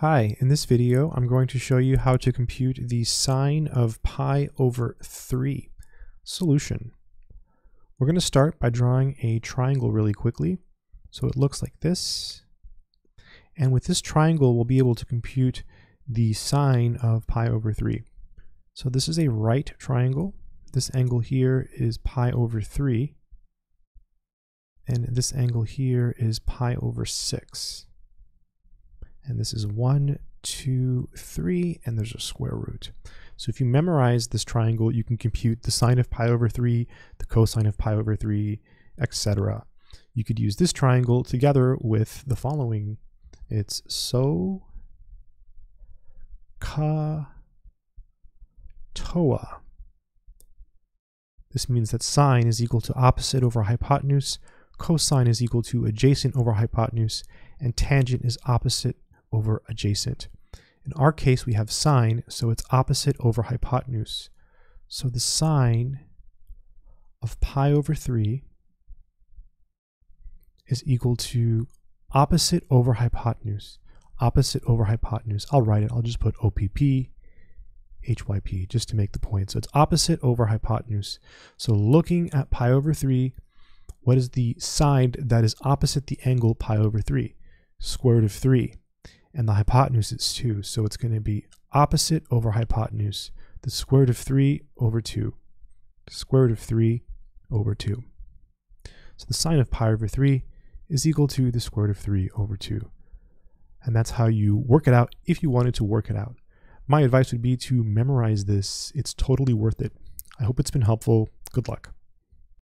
Hi, in this video I'm going to show you how to compute the sine of pi over 3 solution. We're going to start by drawing a triangle really quickly. So it looks like this. And with this triangle we'll be able to compute the sine of pi over 3. So this is a right triangle. This angle here is pi over 3. And this angle here is pi over 6. And this is 1, 2, 3, and there's a square root. So if you memorize this triangle, you can compute the sine of pi over 3, the cosine of pi over 3, etc. You could use this triangle together with the following. It's SOH CAH TOA. This means that sine is equal to opposite over hypotenuse, cosine is equal to adjacent over hypotenuse, and tangent is opposite over adjacent. In our case, we have sine, so it's opposite over hypotenuse. So the sine of pi over 3 is equal to opposite over hypotenuse. Opposite over hypotenuse. I'll write it. I'll just put OPP, HYP, just to make the point. So it's opposite over hypotenuse. So looking at pi over 3, what is the side that is opposite the angle pi over 3? Square root of 3 and the hypotenuse is 2. So it's going to be opposite over hypotenuse, the square root of 3 over 2, square root of 3 over 2. So the sine of pi over 3 is equal to the square root of 3 over 2. And that's how you work it out if you wanted to work it out. My advice would be to memorize this. It's totally worth it. I hope it's been helpful. Good luck.